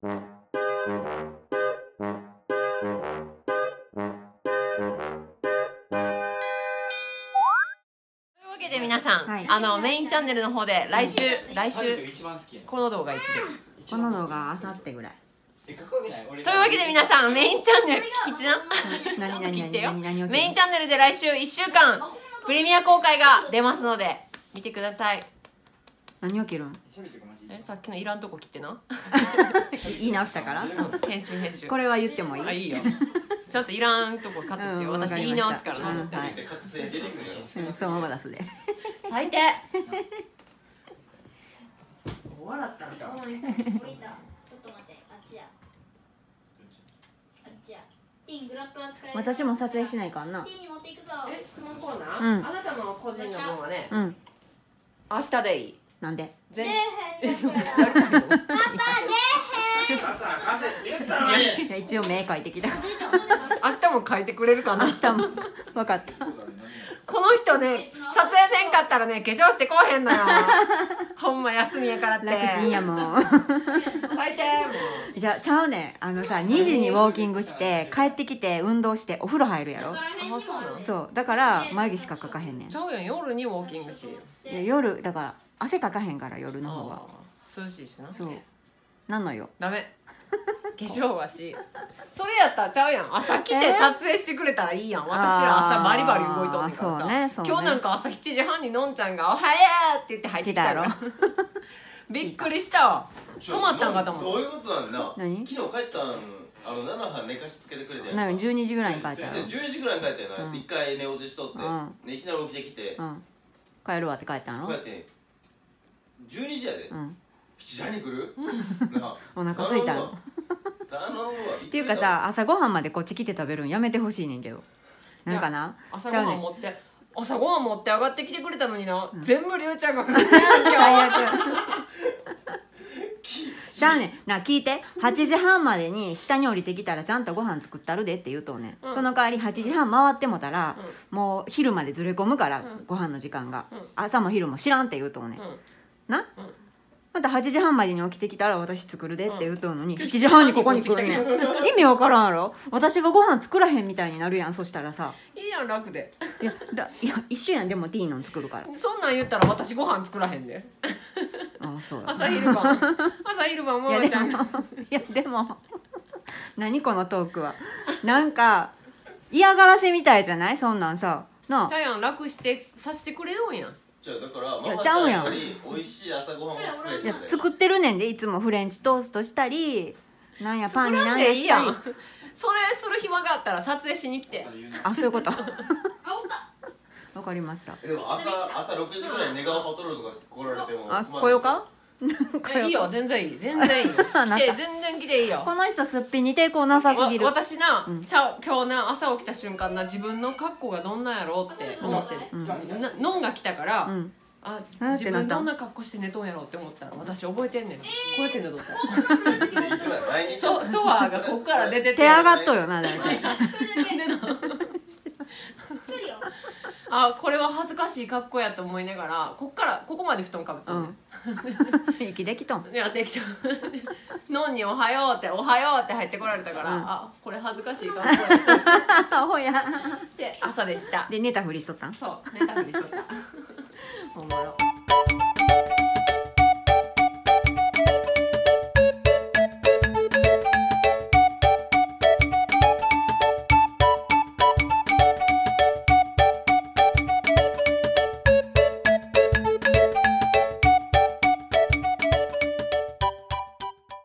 というわけで皆さん、はい。あのメインチャンネルの方で来週、来週一番好きやん。この動画いつで？この動画あさってぐらい。えかっこよくない俺というわけで皆さんメインチャンネル切ってな。何ちょっと切ってよ。何何何メインチャンネルで来週1週間プレミア公開が出ますので見てください。何を切るん？えさっきのいらんとこ切ってな。言い直したから。うん編集編集。これは言ってもいい。あいいよ。ちょっといらんとこカットしてよ、う。ん私言い直すからな、はい。そのまま出すで最低。笑ったあっちや。あっちや。ティーングラップは使える私も撮影しないかんな。ティーンに持っていくぞ。え質問コーナー、うん。あなたの個人の分はね。うん。明日でいいなんで？全出えへんだから完成言ったのにいや一応目描いてきた。明日も書いてくれるかな？明日も。分かった。この人ね撮影せんかったらね化粧してこうへんのよ。ほんま休みやからって。楽ちんやもん。最低もうじゃあちゃうねん。あのさ2時にウォーキングして帰ってきて運動してお風呂入るやろ？あそうなのそう。だから眉毛しか描かへんねん。ちゃうやん。夜にウォーキングしいや夜だから汗かかへんから夜の方は。涼しいしな。そう。なんのよ。ダメ。化粧はし。それやったらちゃうやん。朝来て撮影してくれたらいいやん。私ら朝バリバリ動いとんねんからさ、ねね。今日なんか朝7時半にのんちゃんが「おはよう!」って言って入ってきたやろ。来 びっくりしたわ。止まったんかと思う。どういうことなんだよな。何？昨日帰ったんあの7班寝かしつけてくれてなんか12時ぐらいに帰ったよそう10時ぐらいに帰ったよな、うん。一回寝落ちしとって、うん。でいきなり起きて。きて、うん。帰るわって帰ったの？やって12時やで、うん。7時半に来る？お腹空いた。のっていうかさ朝ごはんまでこっち来て食べるんやめてほしいねんけど。なんかな？朝ごはん持って、朝ごはん持って上がってきてくれたのにな、ん。全部りゅうちゃんが食ってやんけ。最悪。じゃあねな聞いて。8時半までに下に降りてきたらちゃんとご飯作ったるでって言うとんねん、うん。その代わり8時半回ってもたら、もう昼までずれ込むから、うん。ご飯の時間が、うん。朝も昼も知らんって言うとんねん、うんな、うん。また8時半までに起きてきたら私作るでって言うとんのに、うん。7時半にここに来るね。ん。意味わからんやろ？私がご飯作らへんみたいになるやんそしたらさ。いいやん楽で。いやだいや一緒やん。でもティーノン作るから。そんなん言ったら私ご飯作らへんで。ああそうや朝昼晩。朝昼晩ももちゃん。もいやでも何このトークは。なんか嫌がらせみたいじゃない？そんなんさ。なちゃうやん楽してさしてくれよんやんじゃあだからママちゃんちゃんより美味しい朝ごはんを作れあいやて作ってるねんでいつもフレンチトーストしたりなんやパンになんんやしたりでいいやん それする暇があったら撮影しに来て。あそういうこと？あおった。わかりました。えでも朝朝6時ぐらいに寝顔パトロールとか来られてもあ来ようか？えいいよ。全然いい。全然いい。来て全然来ていいよ。この人すっぴんに抵抗なさすぎる。わ私な、うん。ちゃう今日な朝起きた瞬間な自分の格好がどんなんやろうって思ってる、うん。なのんが来たから、うん。あ自分どんな格好して寝とんやろうって思ったら私覚えてんねん、こうやって寝とったいつもや毎日ソソファーがこっから出てて。手上がっとるよな大体。あこれは恥ずかしい格好やと思いながらこっからここまで布団かぶったうの、ん 息できとん。いやできた。のんに「おはよう」って「おはよう」って入ってこられたから、うん。あこれ恥ずかしい格好 や。アホやって朝でした。で寝たふりしとったん？そう寝たふりしとった。おもろ